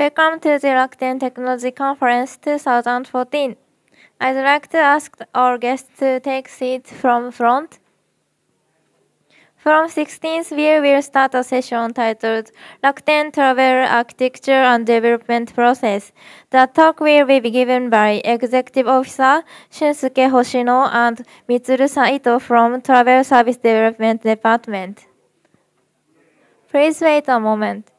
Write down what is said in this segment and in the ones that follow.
Welcome to the Rakuten Technology Conference 2014. I'd like to ask our guests to take seats from front. From 16th, we will start a session titled Rakuten Travel Architecture and Development Process. The talk will be given by Executive Officer Shunsuke Hoshino and Mitsuru Saito from Travel Service Development Department. Please wait a moment.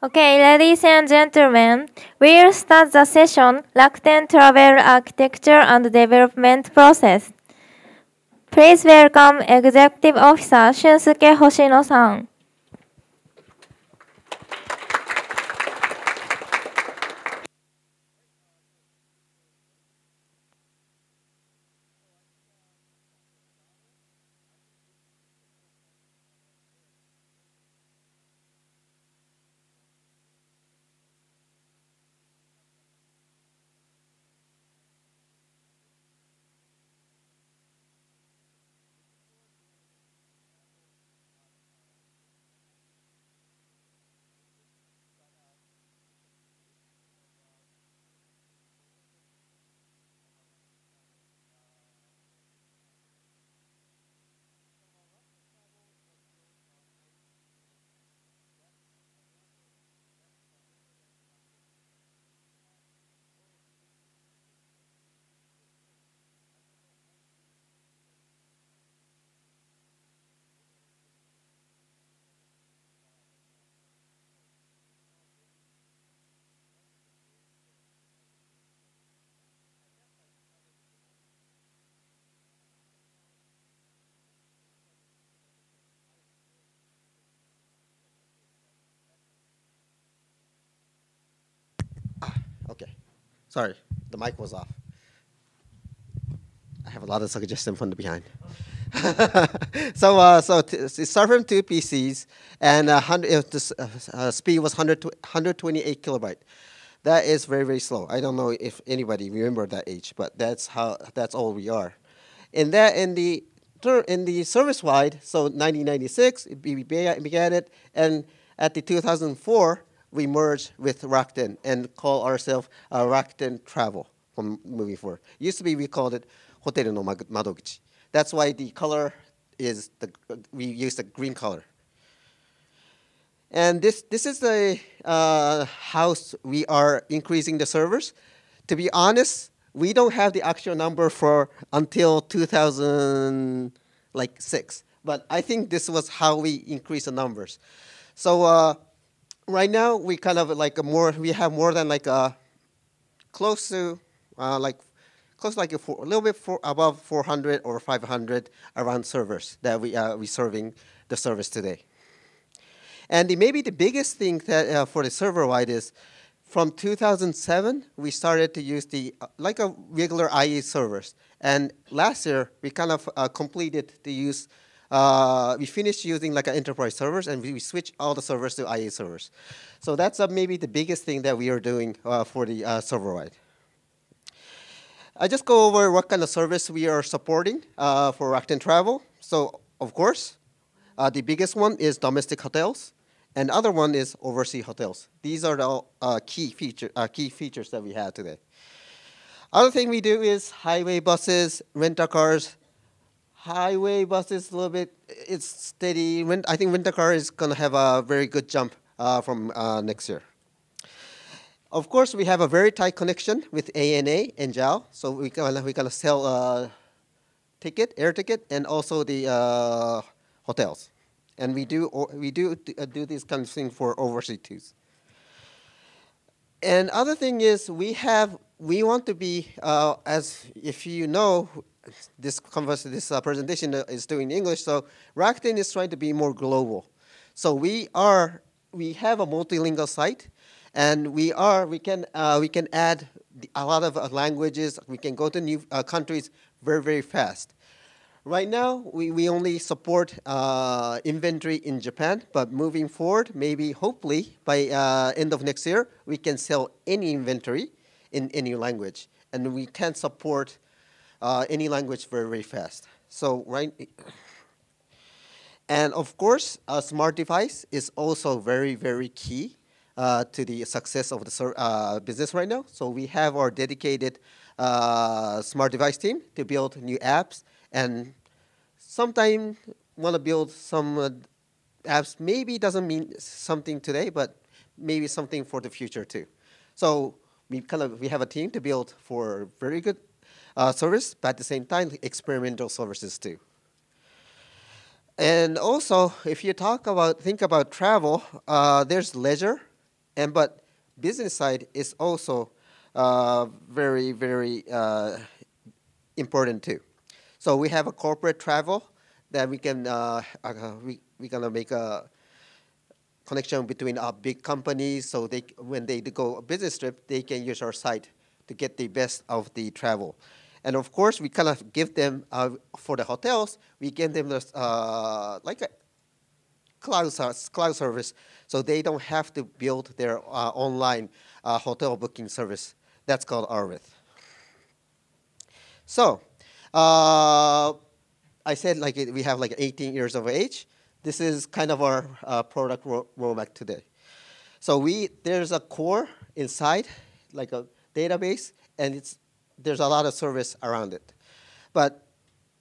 Okay, ladies and gentlemen, we'll start the session Rakuten Travel Architecture and Development Process. Please welcome Executive Officer Shunsuke Hoshino-san. Sorry, the mic was off. I have a lot of suggestions from the behind. so, uh, so it started from two PCs, and uh, it was, uh, speed was 100, 128 kilobyte. That is very, very slow. I don't know if anybody remember that age, but that's how that's all we are. In that, in the in the service wide, so 1996 we be- began it, and at the 2004 we merged with Rakuten and call ourselves uh, Rakuten Travel from moving forward. Used to be we called it Hotel no Madoguchi. That's why the color is the we use the green color. And this this is the uh, house we are increasing the servers. To be honest, we don't have the actual number for until 2000 like six. But I think this was how we increase the numbers. So uh, right now we kind of like a more we have more than like a close to uh, like close like a, four, a little bit for, above 400 or 500 around servers that we are uh, we serving the service today. And the, maybe the biggest thing that uh, for the server wide is from 2007 we started to use the uh, like a regular IA servers. And last year we kind of uh, completed the use uh, we finished using like enterprise servers and we, we switched all the servers to IA servers. So that's uh, maybe the biggest thing that we are doing uh, for the uh, server wide. I just go over what kind of service we are supporting uh, for Rakuten Travel. So of course, uh, the biggest one is domestic hotels, and other one is overseas hotels. These are the key feature key features that we have today. Other thing we do is highway buses, rental cars, highway bus is a little bit, it's steady. I think rental car is going to have a very good jump uh, from uh, next year. Of course, we have a very tight connection with ANA and JAL, so we can we gonna sell uh, ticket, air ticket, and also the uh, hotels, and we do we do uh, do this kind of thing for overseas too. And other thing is we have we want to be uh, as if you know this converse, this uh, presentation is doing in English. So Rakuten is trying to be more global. So we are we have a multilingual site, and we are we can uh, we can add a lot of uh, languages. We can go to new uh, countries very very fast. Right now, we, we only support uh, inventory in Japan, but moving forward, maybe hopefully by uh, end of next year, we can sell any inventory in any language, and we can support uh, any language very, very fast. So right, and of course, a smart device is also very, very key uh, to the success of the uh, business right now. So we have our dedicated uh, smart device team to build new apps, and sometimes want to build some uh, apps. Maybe doesn't mean something today, but maybe something for the future too. So we kind of we have a team to build for very good uh, service, but at the same time, experimental services too. And also, if you talk about, think about travel, uh, there's leisure, and but business side is also uh, very, very uh, important too. So we have a corporate travel that we can, uh, uh, we, we're gonna make a connection between our big companies so they, when they go a business trip, they can use our site to get the best of the travel. And of course, we kind of give them, uh, for the hotels, we give them this, uh, like a cloud, cloud service, so they don't have to build their uh, online uh, hotel booking service. That's called Arvith. So, uh, I said like we have like 18 years of age. This is kind of our uh, product roadmap today. So we there's a core inside, like a database, and it's there's a lot of service around it. But,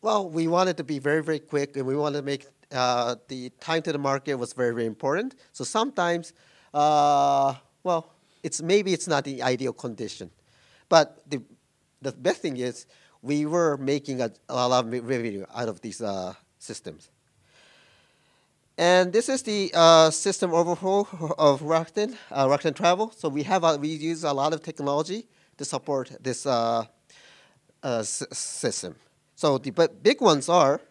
well, we wanted to be very, very quick, and we wanted to make uh, the time to the market was very, very important. So sometimes, uh, well, it's maybe it's not the ideal condition. But the, the best thing is we were making a, a lot of revenue out of these uh, systems. And this is the uh, system overhaul of Rakuten, uh, Rakuten Travel. So we have a, we use a lot of technology to support this uh, uh, system. So the big ones are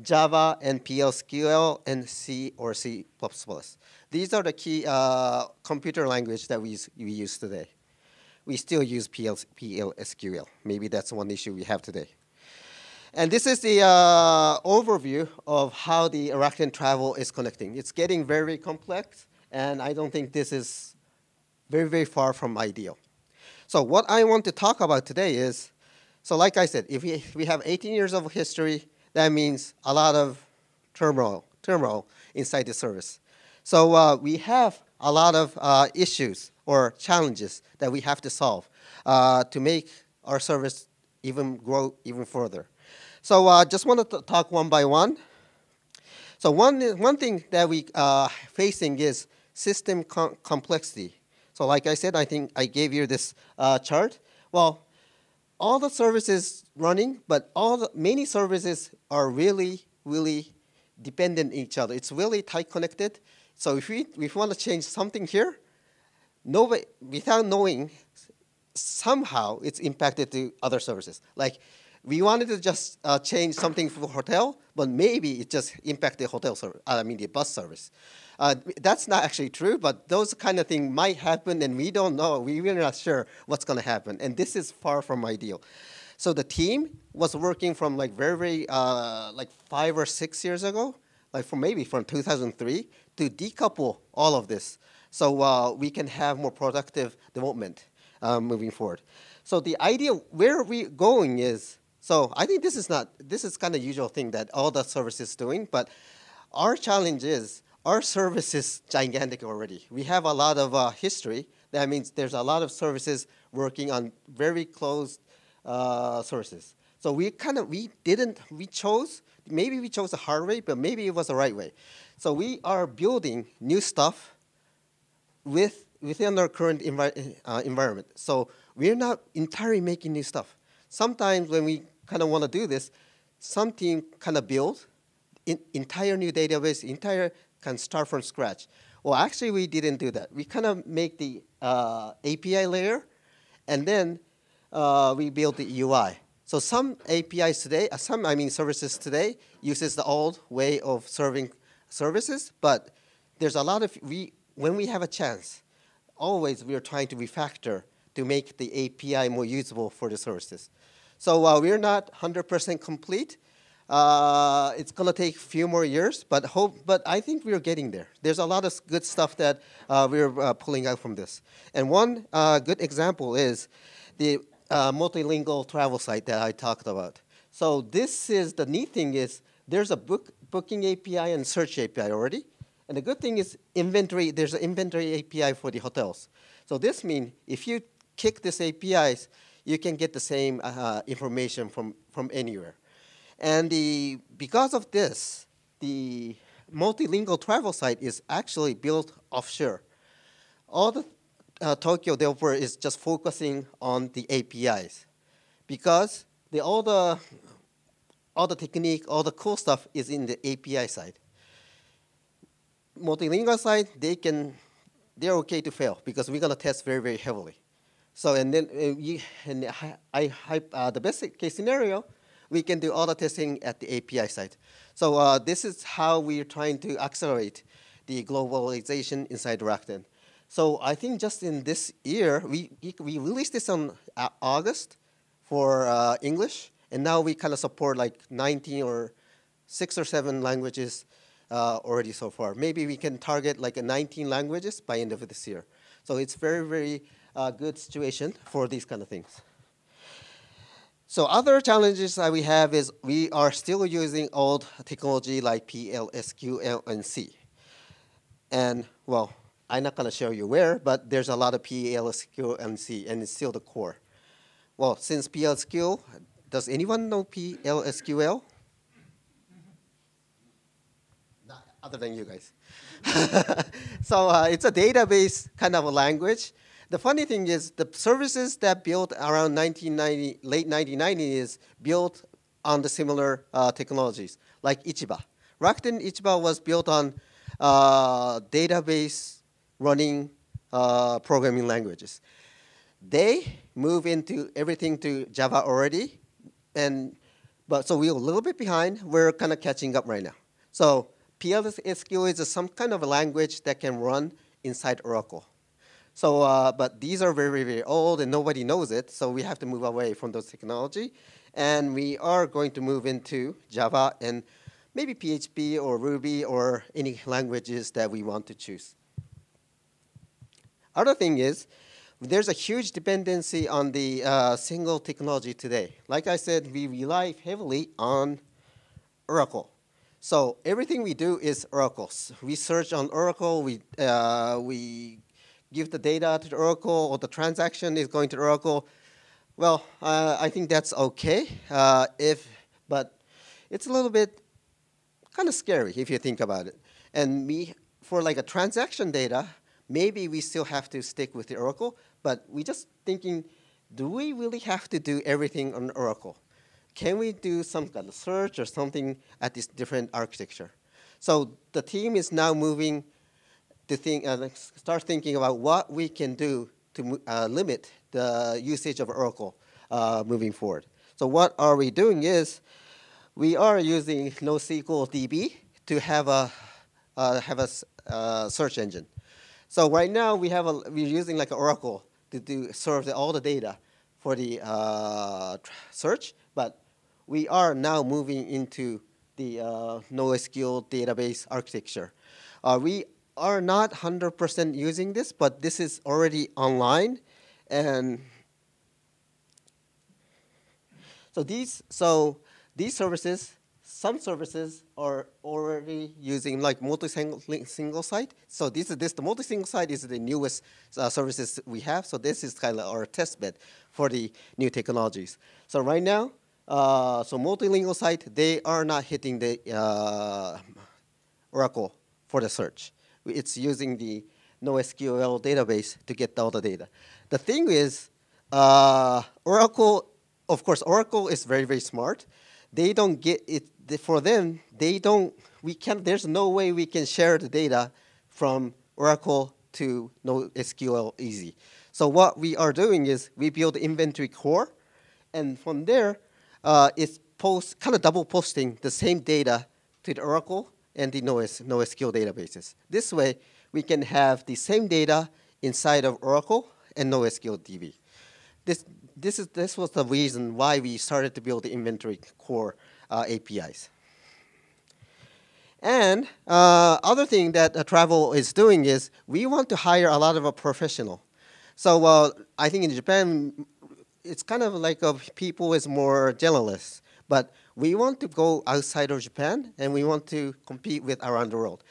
Java and PLSQL and C or C++. These are the key uh, computer language that we, we use today. We still use PL, PLSQL. Maybe that's one issue we have today. And this is the uh, overview of how the Rakuten travel is connecting. It's getting very complex, and I don't think this is very, very far from ideal. So what I want to talk about today is, so like I said, if we, if we have 18 years of history, that means a lot of turmoil, turmoil inside the service. So uh, we have a lot of uh, issues or challenges that we have to solve uh, to make our service even grow even further. So I uh, just want to talk one by one. So one, one thing that we are uh, facing is system com complexity. So like I said, I think I gave you this uh, chart. Well, all the services running, but all the many services are really, really dependent on each other. It's really tight connected. So if we, if we want to change something here, nobody, without knowing, somehow it's impacted to other services. Like we wanted to just uh, change something for hotel, but maybe it just impacted hotel service, I mean the bus service. Uh, that's not actually true, but those kind of things might happen and we don't know. We, we're not sure what's going to happen. And this is far from ideal. So the team was working from like very, very, uh, like five or six years ago, like from maybe from 2003, to decouple all of this so uh, we can have more productive development uh, moving forward. So the idea where we're going is, so I think this is not, this is kind of usual thing that all the services doing, but our challenge is our service is gigantic already. We have a lot of uh, history. That means there's a lot of services working on very closed uh, services. So we kind of, we didn't, we chose, maybe we chose the hard way, but maybe it was the right way. So we are building new stuff with, within our current envi uh, environment. So we're not entirely making new stuff. Sometimes when we kind of want to do this, some team kind of build in, entire new database, entire can start from scratch. Well, actually, we didn't do that. We kind of make the uh, API layer, and then uh, we build the UI. So some APIs today, uh, some I mean services today, uses the old way of serving services, but there's a lot of we when we have a chance, always we are trying to refactor to make the API more usable for the services. So while we're not 100% complete, uh, it's going to take a few more years, but hope. But I think we're getting there. There's a lot of good stuff that uh, we're uh, pulling out from this. And one uh, good example is the uh, multilingual travel site that I talked about. So this is the neat thing is there's a book booking API and search API already. And the good thing is inventory. There's an inventory API for the hotels. So this means if you kick these APIs, you can get the same uh, information from from anywhere. And the, because of this, the multilingual travel site is actually built offshore. All the uh, Tokyo developer is just focusing on the APIs because the, all, the, all the technique, all the cool stuff is in the API side. Multilingual side, they can, they're okay to fail because we're gonna test very, very heavily. So and then uh, you, and I, I uh, the best case scenario we can do all the testing at the API side. So uh, this is how we're trying to accelerate the globalization inside Rakuten. So I think just in this year, we, we released this on uh, August for uh, English, and now we kind of support like 19 or six or seven languages uh, already so far. Maybe we can target like 19 languages by end of this year. So it's very, very uh, good situation for these kind of things. So other challenges that we have is we are still using old technology like PL, SQL, and C. And well, I'm not to show you where, but there's a lot of PL, SQL, and C, and it's still the core. Well, since PL, SQL, does anyone know PL, SQL? other than you guys. so uh, it's a database kind of a language the funny thing is the services that built around 1990, late 1990s built on the similar uh, technologies, like Ichiba. Rakuten Ichiba was built on uh, database running uh, programming languages. They move into everything to Java already, and but so we're a little bit behind. We're kind of catching up right now. So PLSQL is some kind of a language that can run inside Oracle. So, uh, but these are very, very old and nobody knows it, so we have to move away from those technology. And we are going to move into Java and maybe PHP or Ruby or any languages that we want to choose. Other thing is, there's a huge dependency on the uh, single technology today. Like I said, we rely heavily on Oracle. So everything we do is Oracle. We search on Oracle, we, uh, we give the data to Oracle or the transaction is going to Oracle, well, uh, I think that's okay. Uh, if, but it's a little bit kind of scary if you think about it. And me, for like a transaction data, maybe we still have to stick with the Oracle, but we just thinking, do we really have to do everything on Oracle? Can we do some kind of search or something at this different architecture? So the team is now moving to think, uh, start thinking about what we can do to uh, limit the usage of Oracle uh, moving forward. So what are we doing is we are using NoSQL DB to have a uh, have a uh, search engine. So right now we have a we're using like Oracle to do serve the, all the data for the uh, search, but we are now moving into the NoSQL database architecture. We are not 100% using this, but this is already online, and so these so these services, some services are already using like multilingual single site. So this is this the multilingual site is the newest uh, services we have. So this is kind of our test bed for the new technologies. So right now, uh, so multilingual site they are not hitting the uh, Oracle for the search. It's using the NoSQL database to get all the data. The thing is, uh, Oracle, of course, Oracle is very, very smart. They don't get it, for them, they don't, we can, there's no way we can share the data from Oracle to NoSQL easy. So what we are doing is we build inventory core, and from there, uh, it's post, kind of double posting the same data to the Oracle and the NoSQL databases. This way, we can have the same data inside of Oracle and NoSQL DB. This, this, is, this was the reason why we started to build the inventory core uh, APIs. And uh, other thing that uh, Travel is doing is we want to hire a lot of a professional. So uh, I think in Japan, it's kind of like a people is more generalists, but we want to go outside of Japan and we want to compete with around the world.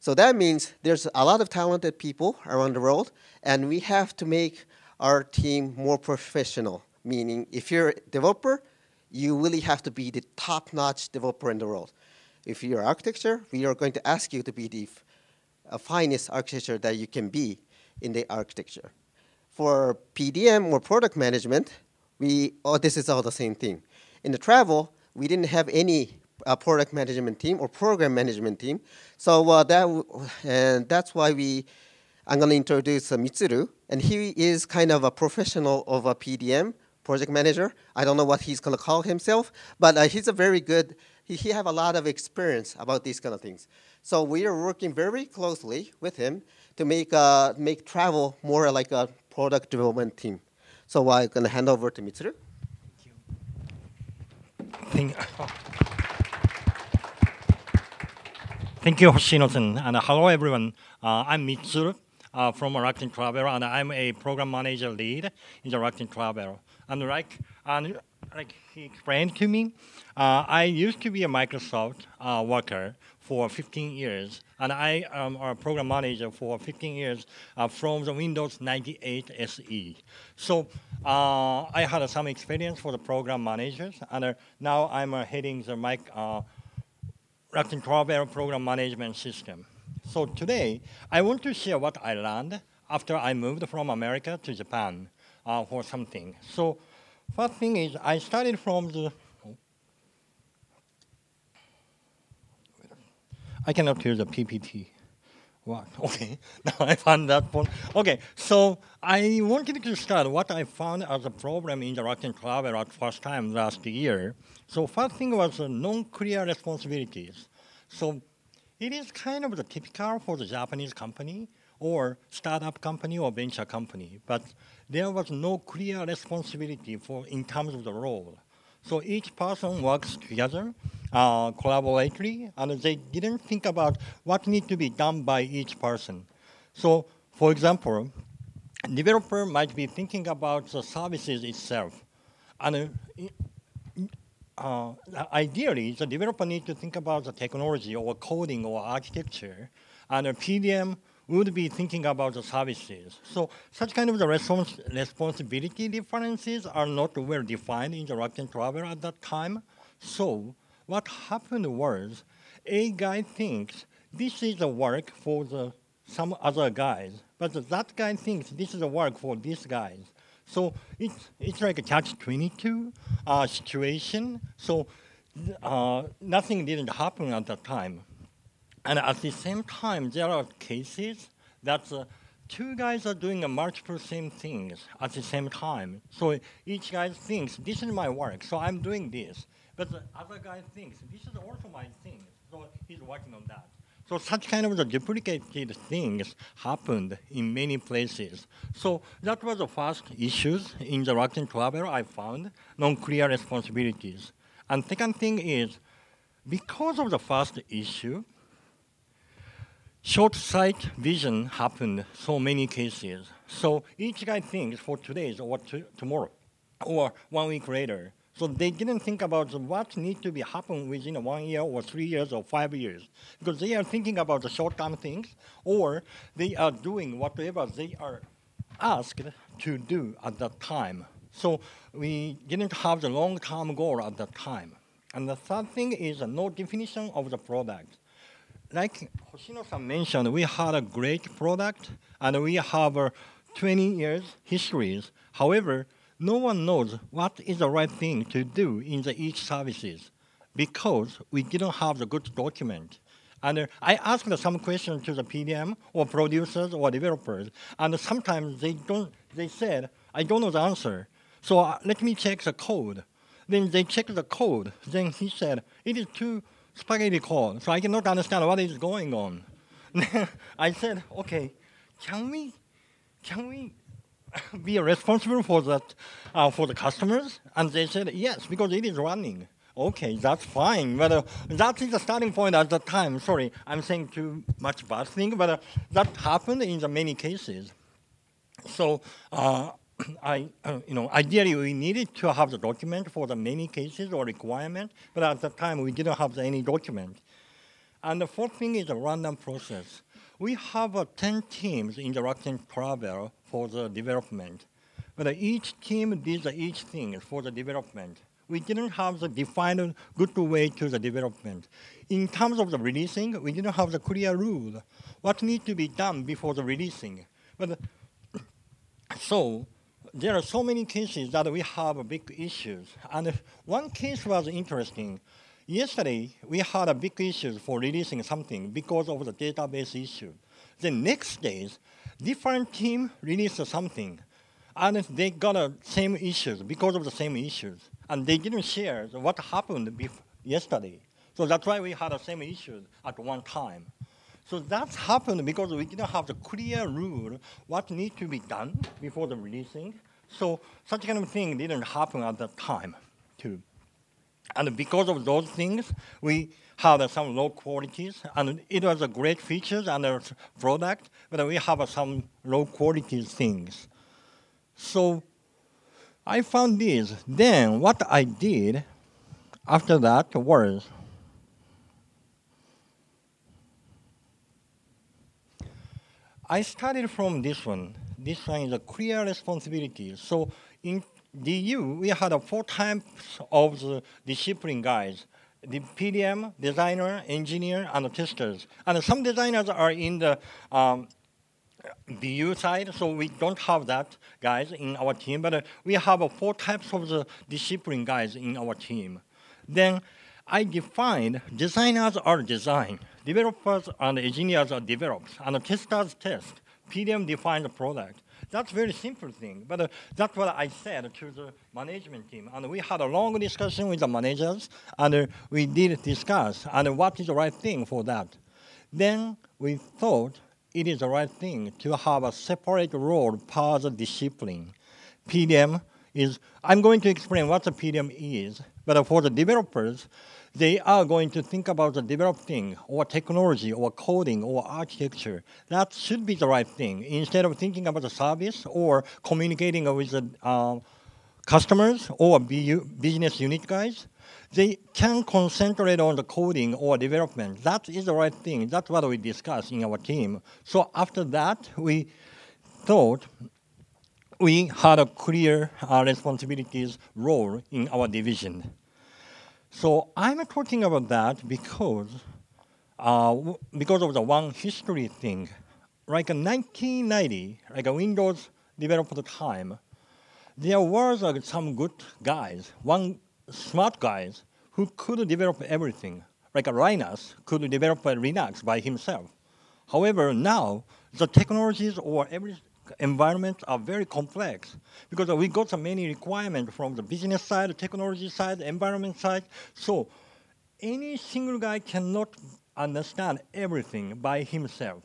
So that means there's a lot of talented people around the world, and we have to make our team more professional. Meaning, if you're a developer, you really have to be the top-notch developer in the world. If you're architecture, we are going to ask you to be the uh, finest architecture that you can be in the architecture. For PDM or product management, we oh, this is all the same thing. In the travel, we didn't have any uh, product management team or program management team. So uh, that and that's why we I'm going to introduce uh, Mitsuru, and he is kind of a professional of a PDM project manager. I don't know what he's going to call himself, but uh, he's a very good. He, he have a lot of experience about these kind of things. So we are working very closely with him to make uh, make travel more like a product development team. So I'm going to hand over to Mitsuru. Thank you. Thank you, Hoshino-san. And hello, everyone. Uh, I'm Mitsuru uh, from Rakuten Travel, and I'm a program manager lead in the Rakuten Travel. And like, and like he explained to me, uh, I used to be a Microsoft uh, worker for 15 years, and I am a program manager for 15 years uh, from the Windows 98 SE. So uh, I had some experience for the program managers, and now I'm heading the mic Travel Program Management System. So today, I want to share what I learned after I moved from America to Japan uh, for something. So first thing is I started from the, I cannot hear the PPT. What? Okay, now I found that one. Okay, so I wanted to start what I found as a problem in the Rakuten Travel at first time last year. So first thing was uh, non-clear responsibilities. So it is kind of the typical for the Japanese company or startup company or venture company, but there was no clear responsibility for in terms of the role. So each person works together, uh, collaboratively, and they didn't think about what needs to be done by each person. So, for example, developer might be thinking about the services itself, and uh, ideally, the developer needs to think about the technology or coding or architecture, and a PDM would be thinking about the services. So such kind of the respons responsibility differences are not well defined in the Rakuten Travel at that time. So what happened was, a guy thinks this is a work for the some other guys, but that guy thinks this is a work for these guys. So it's, it's like a catch-22 uh, situation. So uh, nothing didn't happen at that time. And at the same time, there are cases that uh, two guys are doing a multiple same things at the same time. So each guy thinks, this is my work, so I'm doing this. But the other guy thinks, this is also my thing, so he's working on that. So such kind of the duplicated things happened in many places. So that was the first issues in the Rakuten Travel I found, non-clear responsibilities. And second thing is, because of the first issue, short sight vision happened so many cases. So each guy thinks for today's or tomorrow or one week later. So they didn't think about what needs to be happen within one year or three years or five years, because they are thinking about the short-term things, or they are doing whatever they are asked to do at that time. So we didn't have the long-term goal at that time. And the third thing is no definition of the product. Like Hoshino-san mentioned, we had a great product, and we have a 20 years histories. However, no one knows what is the right thing to do in the each services because we didn't have the good document. And uh, I asked some questions to the PDM or producers or developers, and sometimes they don't. They said, "I don't know the answer, so uh, let me check the code." Then they check the code. Then he said, "It is too spaghetti code, so I cannot understand what is going on." I said, "Okay, can we, can we be responsible for that uh, for the customers? And they said yes, because it is running. Okay, that's fine. But uh, that is the starting point at the time. Sorry, I'm saying too much bad thing, but uh, that happened in the many cases. So uh, I, uh, you know, ideally we needed to have the document for the many cases or requirement, but at the time we didn't have any document. And the fourth thing is a random process. We have uh, 10 teams in the Rakuten Travel for the development. But each team did each thing for the development. We didn't have the defined good way to the development. In terms of the releasing, we didn't have the clear rule. What needs to be done before the releasing? But so there are so many cases that we have big issues. And one case was interesting. Yesterday, we had a big issue for releasing something because of the database issue. The next days, different team released something, and they got the same issues because of the same issues, and they didn't share what happened yesterday. So that's why we had the same issues at one time. So that's happened because we didn't have the clear rule what needs to be done before the releasing. So such kind of thing didn't happen at that time, too. And because of those things, we have some low qualities, and it was a great features and a product, but we have some low quality things. So I found this. Then what I did after that was I started from this one. This one is a clear responsibility. So in DU, we had four types of the discipline guys. The PDM, designer, engineer, and testers. And some designers are in the um, DU side, so we don't have that guys in our team, but uh, we have uh, four types of the discipline guys in our team. Then I defined designers are design, developers and engineers are developed, and testers test. PDM defines the product. That's very simple thing, but uh, that's what I said to the management team. And we had a long discussion with the managers, and uh, we did discuss and what is the right thing for that. Then we thought it is the right thing to have a separate role per the discipline. PDM is, I'm going to explain what the PDM is, but for the developers, they are going to think about the developing or technology or coding or architecture. That should be the right thing. Instead of thinking about the service or communicating with the uh, customers or business unit guys, they can concentrate on the coding or development. That is the right thing. That's what we discussed in our team. So after that, we thought we had a clear uh, responsibilities role in our division. So I'm talking about that because uh, because of the one history thing. Like in 1990, like a Windows developer time, there was uh, some good guys, one smart guys who could develop everything. Like a Linus could develop a Linux by himself. However, now the technologies or every environment are very complex because we got so many requirements from the business side, technology side, environment side. So any single guy cannot understand everything by himself.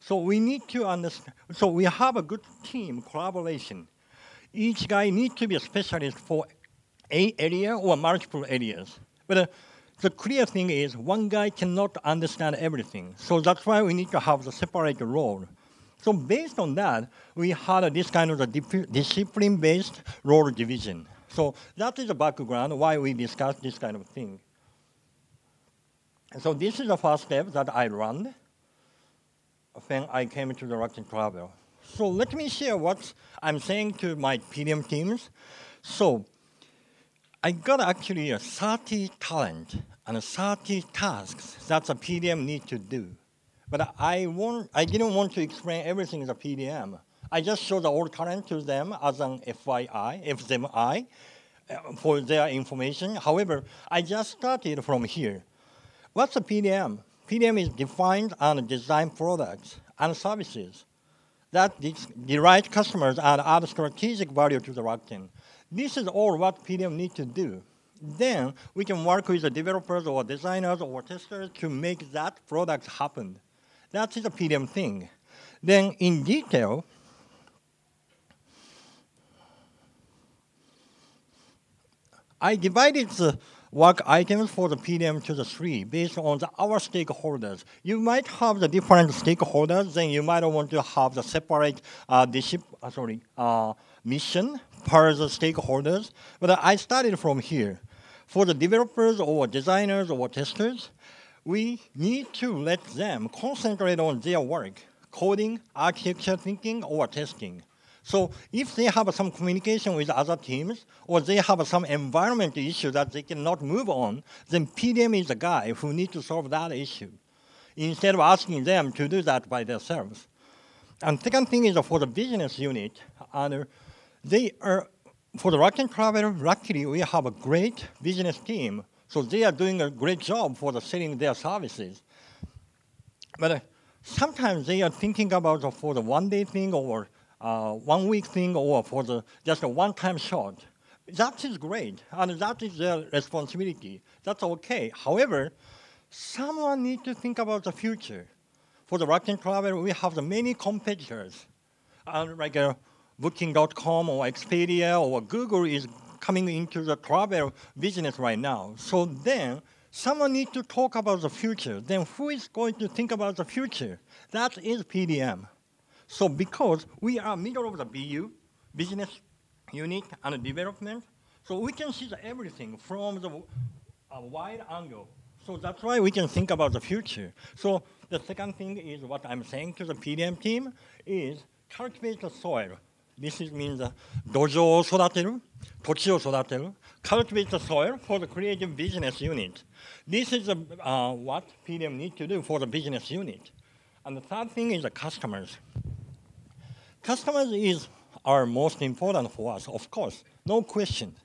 So we need to understand. So we have a good team collaboration. Each guy needs to be a specialist for a area or multiple areas. But uh, the clear thing is one guy cannot understand everything. So that's why we need to have the separate role. So based on that, we had this kind of a discipline-based role division. So that is the background why we discuss this kind of thing. So this is the first step that I ran when I came to the Rakuten Travel. So let me share what I'm saying to my PDM teams. So I got actually a 30 talent and 30 tasks that a PDM need to do. But I, want, I didn't want to explain everything as a PDM. I just showed the old talent to them as an FYI, FZMI, uh, for their information. However, I just started from here. What's a PDM? PDM is defined and designed products and services that derive customers and add strategic value to the Rakuten. This is all what PDM needs to do. Then we can work with the developers or designers or testers to make that product happen. That is the PDM thing. Then in detail, I divided the work items for the PDM to the three based on the, our stakeholders. You might have the different stakeholders, then you might want to have the separate uh, uh, sorry, uh, mission per the stakeholders. But I started from here. For the developers or designers or testers, we need to let them concentrate on their work, coding, architecture thinking, or testing. So if they have some communication with other teams or they have some environment issue that they cannot move on, then PDM is the guy who needs to solve that issue instead of asking them to do that by themselves. And second thing is for the business unit, and they are, for the Rakuten Travel, luckily we have a great business team. So they are doing a great job for the selling their services. But uh, sometimes they are thinking about the, for the one day thing or uh, one week thing or for the just a one time shot. That is great, and that is their responsibility. That's okay. However, someone needs to think about the future. For the Rakuten Travel, we have the many competitors, uh, like uh, Booking.com or Expedia or Google is coming into the travel business right now. So then, someone needs to talk about the future. Then who is going to think about the future? That is PDM. So because we are middle of the BU, business unit and development, so we can see everything from the a wide angle. So that's why we can think about the future. So the second thing is what I'm saying to the PDM team is cultivate the soil. This is means 土壌を育てる、土地を育てる。Cultivate the soil for the creative business unit. This is uh, what PDM need to do for the business unit. And the third thing is the customers. Customers is our most important for us, of course, no question.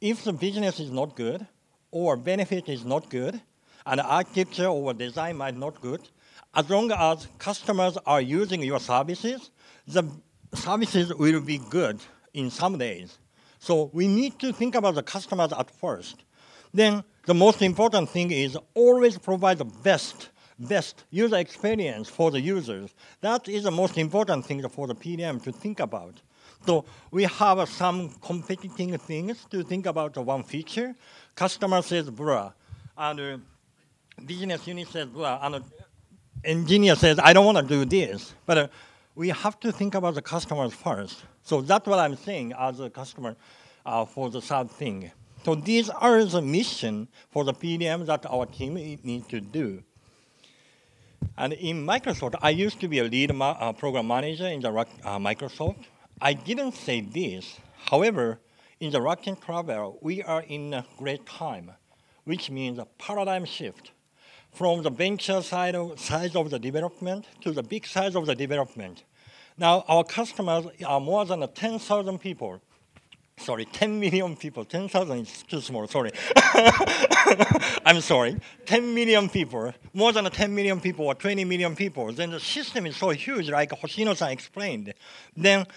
If the business is not good, or benefit is not good, and architecture or design might not good, as long as customers are using your services, the services will be good in some days. So we need to think about the customers at first. Then the most important thing is always provide the best best user experience for the users. That is the most important thing for the PDM to think about. So we have some competing things to think about one feature. Customer says blah, and uh, business unit says blah, and uh, engineer says, I don't want to do this. But uh, we have to think about the customers first. So that's what I'm saying as a customer uh, for the third thing. So these are the mission for the PDM that our team needs to do. And in Microsoft, I used to be a lead ma uh, program manager in the uh, Microsoft. I didn't say this. However, in the Rakuten Travel, we are in a great time, which means a paradigm shift from the venture side of, size of the development to the big size of the development. Now, our customers are more than 10,000 people. sorry, 10 million people. 10,000 is too small, sorry. I'm sorry. 10 million people, more than 10 million people or 20 million people, then the system is so huge, like Hoshino-san explained. Then,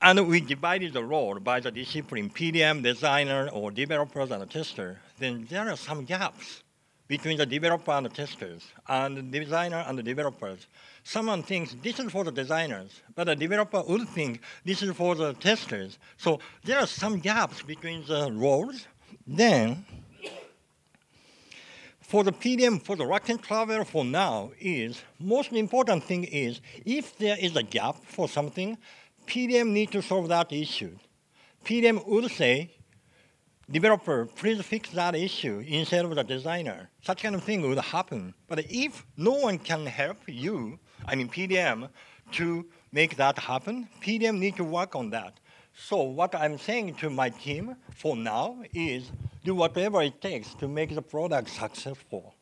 and we divided the role by the discipline, PDM, designer, or developers and tester. Then there are some gaps between the developer and the testers, and the designer and the developers. Someone thinks this is for the designers, but the developer would think this is for the testers. So there are some gaps between the roles. Then, for the PDM, for the Rakuten Travel for now is, most important thing is, if there is a gap for something, PDM need to solve that issue. PDM would say, developer, please fix that issue instead of the designer. Such kind of thing would happen. But if no one can help you, I mean PDM, to make that happen, PDM need to work on that. So what I'm saying to my team for now is do whatever it takes to make the product successful.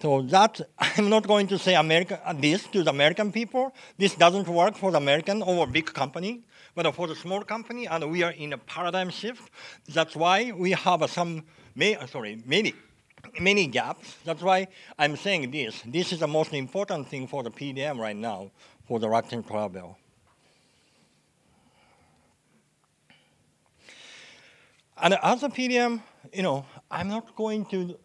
So that I'm not going to say America, this to the American people. This doesn't work for the American or big company, but for the small company, and we are in a paradigm shift. That's why we have some, may, uh, sorry, many many gaps. That's why I'm saying this. This is the most important thing for the PDM right now for the Rakuten Travel. And as a PDM, you know, I'm not going to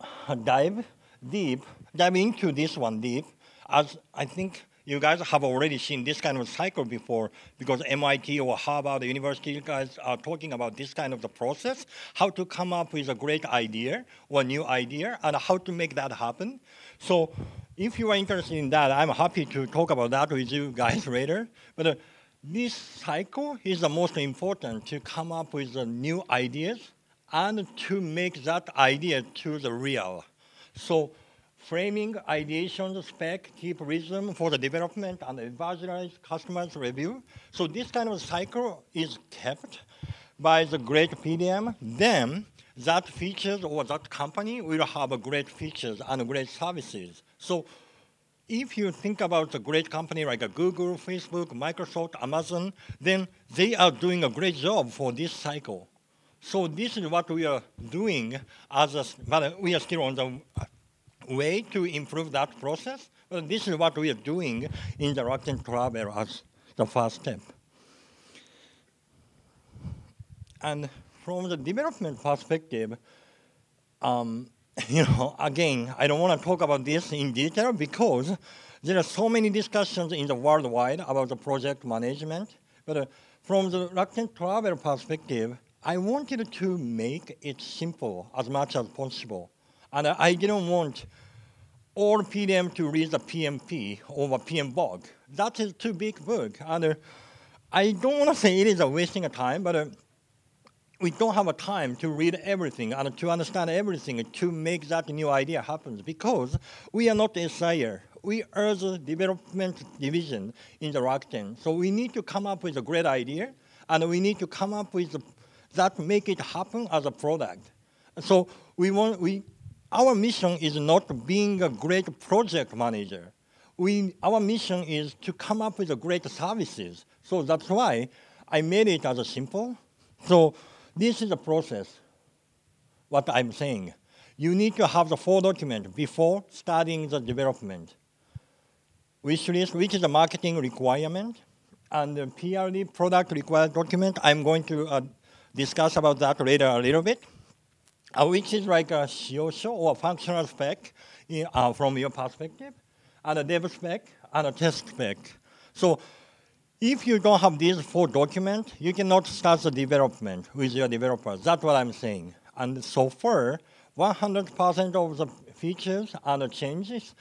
dive deep, dive into this one deep, as I think you guys have already seen this kind of cycle before because MIT or Harvard University guys are talking about this kind of the process, how to come up with a great idea or new idea and how to make that happen. So if you are interested in that, I'm happy to talk about that with you guys later. But uh, this cycle is the most important to come up with the new ideas and to make that idea to the real. So framing, ideation, spec, keep rhythm for the development and evangelize customers review. So this kind of cycle is kept by the great PDM. Then that features or that company will have a great features and great services. So if you think about a great company like a Google, Facebook, Microsoft, Amazon, then they are doing a great job for this cycle. So this is what we are doing as a, but we are still on the way to improve that process. Well, this is what we are doing in the Rakuten Travel as the first step. And from the development perspective, um, you know, again, I don't want to talk about this in detail because there are so many discussions in the worldwide about the project management. But uh, from the Rakuten Travel perspective, I wanted to make it simple as much as possible. And I didn't want all PDM to read the PMP over PMBOK. That is too big book. And uh, I don't want to say it is a wasting of time, but uh, we don't have a time to read everything and to understand everything to make that new idea happen because we are not SIer. We are the development division in the Rakuten. So we need to come up with a great idea and we need to come up with that make it happen as a product. So we want, we our mission is not being a great project manager. We, our mission is to come up with great services. So that's why I made it as a simple. So this is the process, what I'm saying. You need to have the full document before starting the development. Wish list, which is a marketing requirement, and the PRD, product required document, I'm going to uh, discuss about that later a little bit uh, which is like a COSO or functional spec in, uh, from your perspective, and a dev spec and a test spec. So if you don't have these four documents, you cannot start the development with your developers. That's what I'm saying. And so far, 100% of the features and the changes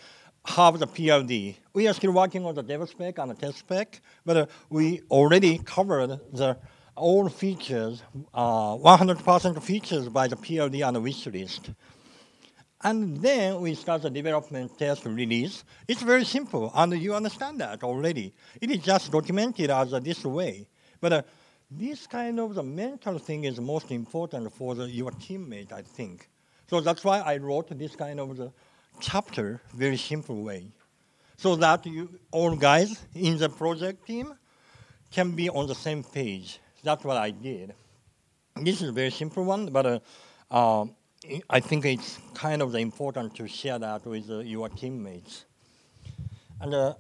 have the PLD. We are still working on the dev spec and the test spec, but uh, we already covered the all features, 100% uh, features by the PLD and the wish list. And then we start the development test release. It's very simple, and you understand that already. It is just documented as uh, this way. But uh, this kind of the mental thing is most important for the, your teammate, I think. So that's why I wrote this kind of the chapter, very simple way. So that you all guys in the project team can be on the same page. That's what I did. this is a very simple one, but uh, uh, I think it's kind of important to share that with uh, your teammates. And the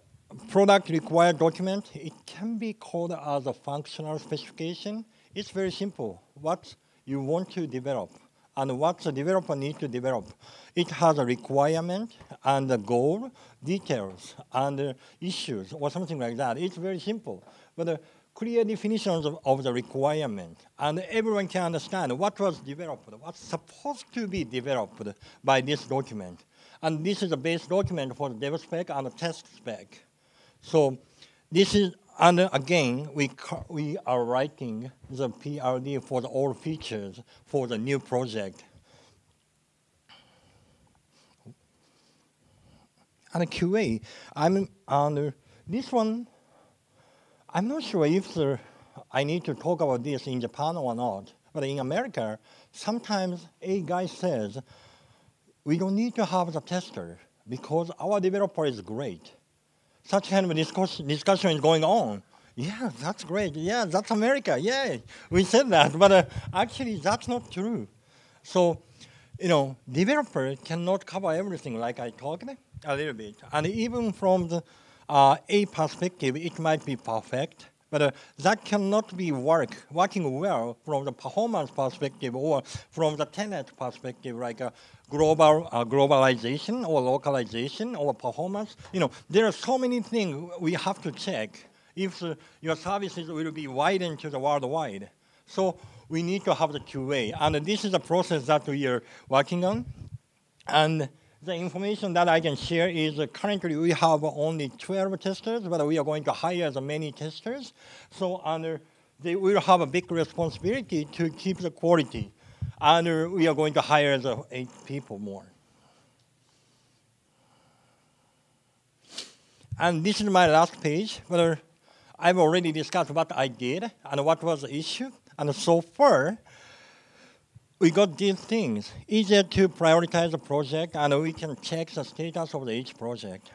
product required document, it can be called as a functional specification. It's very simple. What you want to develop and what the developer needs to develop. It has a requirement and a goal, details, and uh, issues, or something like that. It's very simple. But uh, clear definitions of, of, the requirement, and everyone can understand what was developed, what's supposed to be developed by this document. And this is a base document for the dev spec and the test spec. So this is, and again, we, we are writing the PRD for the all features for the new project. And QA, I'm on this one, I'm not sure if the, I need to talk about this in Japan or not, but in America, sometimes a guy says, we don't need to have the tester because our developer is great. Such kind of discuss, discussion is going on. Yeah, that's great. Yeah, that's America. Yeah, we said that, but uh, actually that's not true. So, you know, developer cannot cover everything like I talked a little bit. And even from the uh, a perspective, it might be perfect, but uh, that cannot be work working well from the performance perspective or from the tenant perspective, like a global uh, globalization or localization or performance. You know, there are so many things we have to check if uh, your services will be widened to the worldwide. So we need to have the QA, and this is a process that we are working on, and the information that I can share is currently we have only 12 testers, but we are going to hire as many testers. So under, they will have a big responsibility to keep the quality. And we are going to hire the eight people more. And this is my last page, but I've already discussed what I did and what was the issue. And so far, we got these things. Easier to prioritize the project, and we can check the status of each project.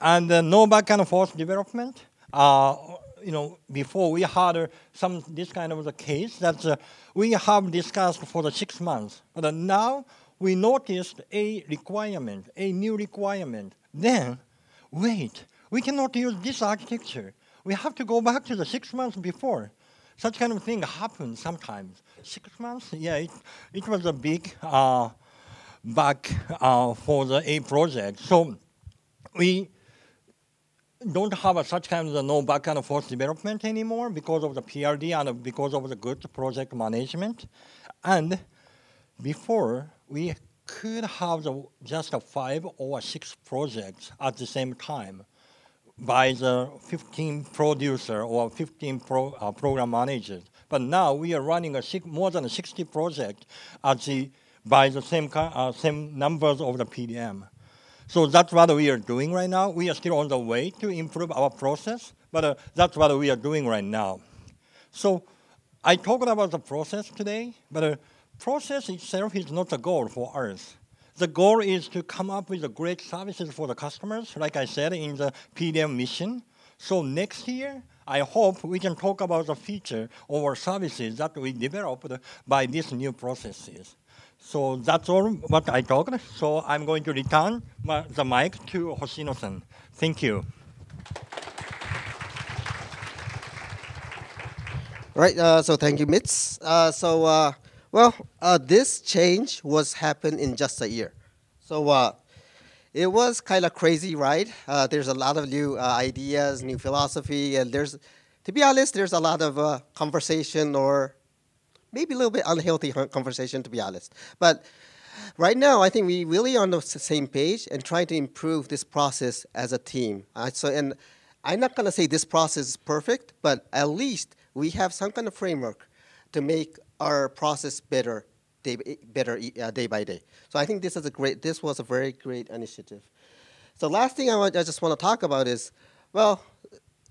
And uh, no back and forth development. Uh, you know, before we had uh, some this kind of the case that uh, we have discussed for the six months, but now we noticed a requirement, a new requirement. Then, wait, we cannot use this architecture. We have to go back to the six months before. Such kind of thing happens sometimes. Six months? Yeah, it, it was a big uh, back uh, for the A project. So we don't have a such kind of no back and forth development anymore because of the PRD and because of the good project management. And before, we could have the, just a five or six projects at the same time by the 15 producer or 15 pro, uh, program managers. But now we are running a more than 60 projects at the, by the same, uh, same numbers of the PDM. So that's what we are doing right now. We are still on the way to improve our process, but uh, that's what we are doing right now. So I talked about the process today, but uh, process itself is not the goal for us. The goal is to come up with great services for the customers, like I said in the PDM mission. So next year, I hope we can talk about the feature or services that we developed by these new processes. So that's all what I talked. So I'm going to return my, the mic to Hoshino-san. Thank you. Right, uh, so thank you, Mitz. Uh, so uh, well, uh, this change was happened in just a year. So uh, it was kind of crazy, right? Uh, there's a lot of new uh, ideas, new philosophy, and there's, to be honest, there's a lot of uh, conversation or maybe a little bit unhealthy conversation, to be honest. But right now, I think we really on the same page and trying to improve this process as a team. Uh, so, and I'm not going to say this process is perfect, but at least we have some kind of framework to make our process better day better uh, day by day. So I think this is a great. This was a very great initiative. So last thing I, want, I just want to talk about is, well,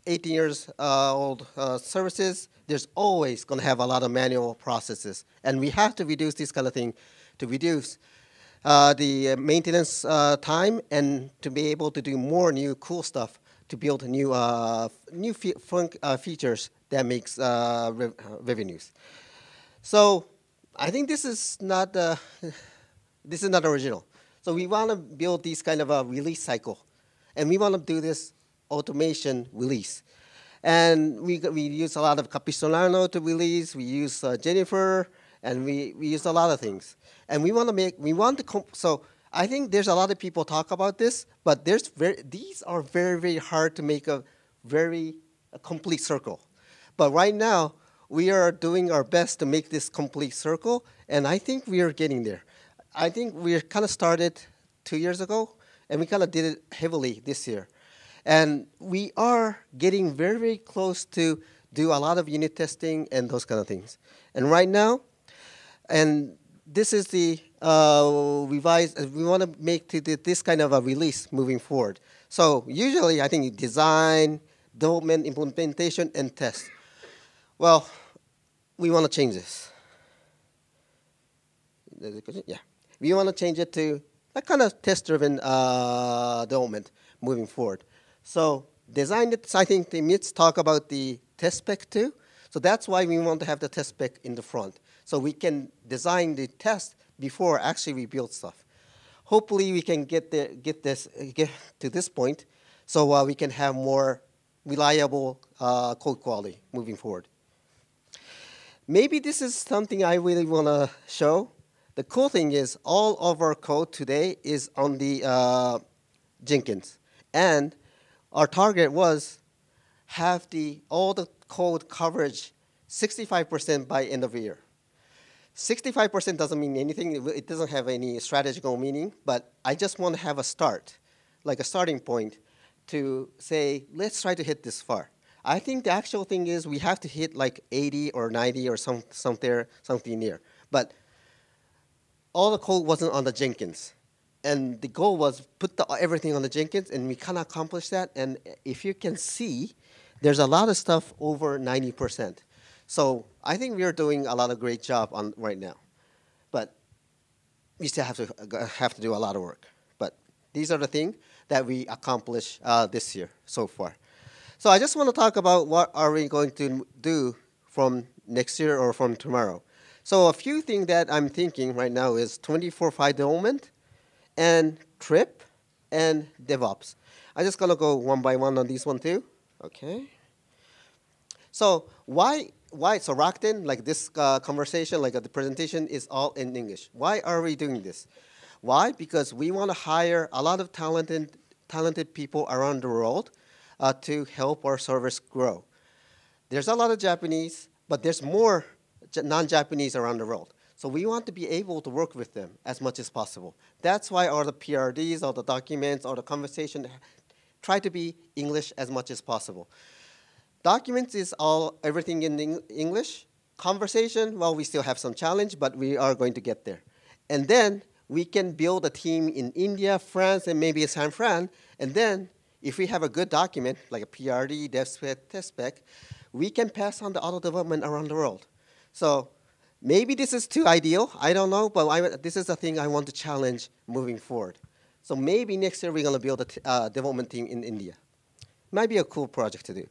18 years uh, old uh, services. There's always going to have a lot of manual processes, and we have to reduce this kind of thing to reduce. Uh, the maintenance uh, time and to be able to do more new cool stuff to build new uh, new fe features that makes re revenues. So I think this is not uh, this is not original. So we want to build this kind of a release cycle, and we want to do this automation release. And we, we use a lot of Capistrano to release. We use uh, Jennifer, and we, we use a lot of things. And we want to make we want to so I think there's a lot of people talk about this, but there's very these are very very hard to make a very a complete circle. But right now we are doing our best to make this complete circle, and I think we are getting there. I think we kind of started two years ago, and we kind of did it heavily this year. And we are getting very, very close to do a lot of unit testing and those kind of things. And right now, and this is the uh, revised, uh, we want to make this kind of a release moving forward. So usually I think design, development, implementation, and test. Well, we want to change this. Yeah. We want to change it to a kind of test-driven uh, development moving forward. So design it, I think the MITs talk about the test spec too. So that's why we want to have the test spec in the front. So we can design the test before actually we build stuff. Hopefully we can get, the, get, this, get to this point so uh, we can have more reliable uh, code quality moving forward. Maybe this is something I really want to show. The cool thing is all of our code today is on the uh, Jenkins. And our target was have the, all the code coverage 65% by end of year. 65% doesn't mean anything. It doesn't have any strategical meaning, but I just want to have a start, like a starting point to say, let's try to hit this far. I think the actual thing is we have to hit like 80 or 90 or some, something, something near. But all the code wasn't on the Jenkins. And the goal was put the, everything on the Jenkins, and we kind of accomplished that. And if you can see, there's a lot of stuff over 90%. So I think we are doing a lot of great job on right now. But we still have to, have to do a lot of work. But these are the things that we accomplished uh, this year so far. So I just want to talk about what are we going to do from next year or from tomorrow. So a few things that I'm thinking right now is 24/5 development and trip and DevOps. I'm just gonna go one by one on these one too. Okay. So why why so Rakuten like this uh, conversation like uh, the presentation is all in English. Why are we doing this? Why? Because we want to hire a lot of talented talented people around the world uh, to help our service grow. There's a lot of Japanese, but there's more non-Japanese around the world. So we want to be able to work with them as much as possible. That's why all the PRDs, all the documents, all the conversation try to be English as much as possible. Documents is all everything in English. Conversation, well, we still have some challenge, but we are going to get there. And then we can build a team in India, France, and maybe San Fran, and then if we have a good document, like a PRD, dev spec, test spec, we can pass on the auto development around the world. So maybe this is too ideal, I don't know, but I, this is the thing I want to challenge moving forward. So maybe next year we're going to build a uh, development team in India. Might be a cool project to do.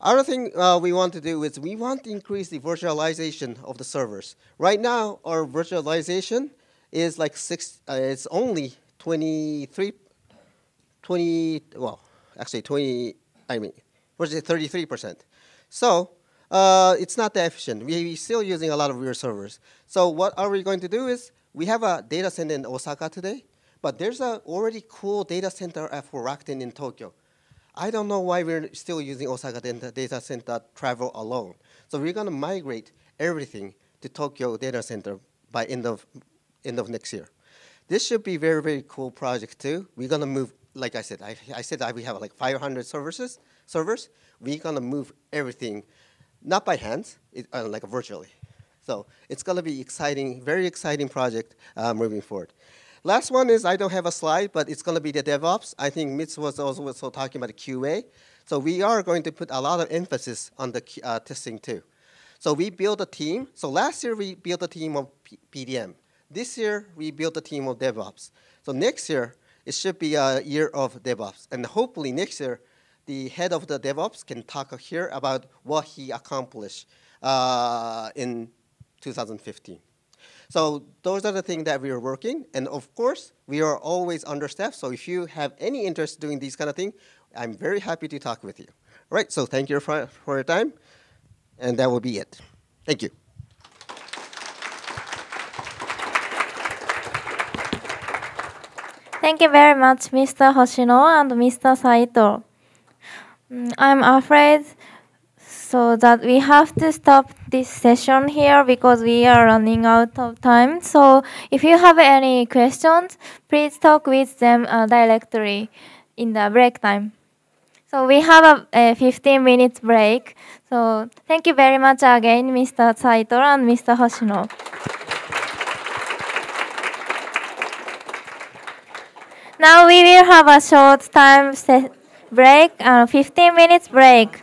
Other thing uh, we want to do is we want to increase the virtualization of the servers. Right now, our virtualization is like six, uh, it's only 23 20, well, actually 20, I mean, was it 33%? So uh, it's not that efficient. We're still using a lot of real servers. So what are we going to do is we have a data center in Osaka today, but there's a already cool data center for Rakuten in Tokyo. I don't know why we're still using Osaka data center travel alone. So we're going to migrate everything to Tokyo data center by end of end of next year. This should be very very cool project too. We're to move like I said, I, I said that we have like 500 services, servers. We're gonna move everything, not by hands, it, uh, like virtually. So it's gonna be exciting, very exciting project uh, moving forward. Last one is I don't have a slide, but it's gonna be the DevOps. I think Mitz was also, talking about the QA. So we are going to put a lot of emphasis on the uh, testing too. So we built a team. So last year we built a team of P PDM. This year we built a team of DevOps. So next year it should be a year of DevOps. And hopefully next year, the head of the DevOps can talk here about what he accomplished uh, in 2015. So those are the things that we are working. And of course, we are always understaffed. So if you have any interest doing these kind of things, I'm very happy to talk with you. All right, so thank you for, for your time. And that will be it. Thank you. Thank you very much, Mr. Hoshino and Mr. Saito. Mm, I'm afraid so that we have to stop this session here because we are running out of time. So if you have any questions, please talk with them uh, directly in the break time. So we have a, a 15 minutes break. So thank you very much again, Mr. Saito and Mr. Hoshino. Now we will have a short time break, uh, 15 minutes break.